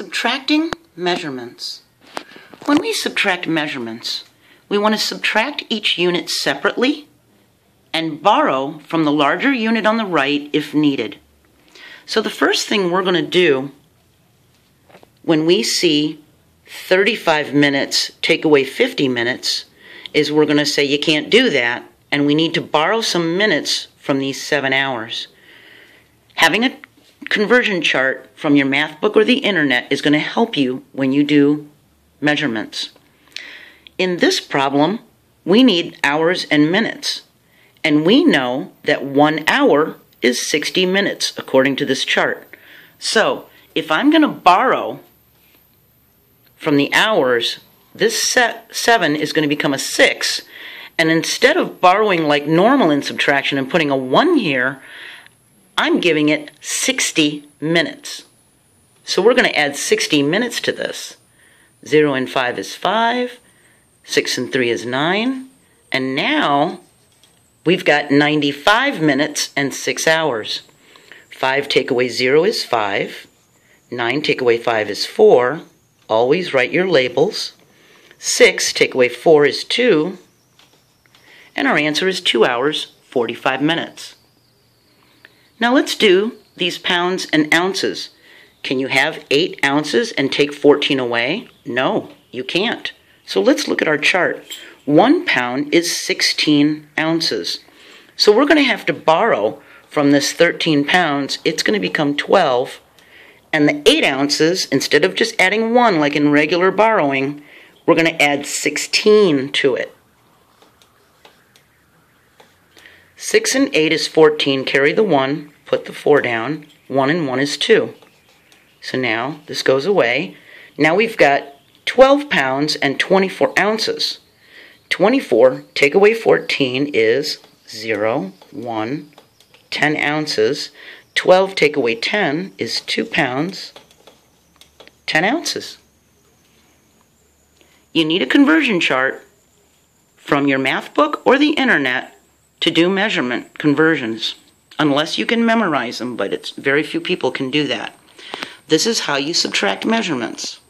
Subtracting measurements. When we subtract measurements, we want to subtract each unit separately and borrow from the larger unit on the right if needed. So the first thing we're going to do when we see 35 minutes take away 50 minutes is we're going to say you can't do that and we need to borrow some minutes from these seven hours. Having a conversion chart from your math book or the internet is going to help you when you do measurements. In this problem, we need hours and minutes. And we know that one hour is 60 minutes according to this chart. So if I'm going to borrow from the hours, this set 7 is going to become a 6. And instead of borrowing like normal in subtraction and putting a 1 here, I'm giving it 60 minutes. So we're going to add 60 minutes to this. 0 and 5 is 5, 6 and 3 is 9, and now we've got 95 minutes and 6 hours. 5 take away 0 is 5, 9 take away 5 is 4, always write your labels. 6 take away 4 is 2, and our answer is 2 hours 45 minutes. Now let's do these pounds and ounces. Can you have 8 ounces and take 14 away? No, you can't. So let's look at our chart. One pound is 16 ounces. So we're going to have to borrow from this 13 pounds. It's going to become 12. And the 8 ounces, instead of just adding 1 like in regular borrowing, we're going to add 16 to it. 6 and 8 is 14. Carry the 1, put the 4 down. 1 and 1 is 2. So now this goes away. Now we've got 12 pounds and 24 ounces. 24, take away 14 is 0, 1, 10 ounces. 12 take away 10 is 2 pounds, 10 ounces. You need a conversion chart from your math book or the internet to do measurement conversions, unless you can memorize them, but it's very few people can do that. This is how you subtract measurements.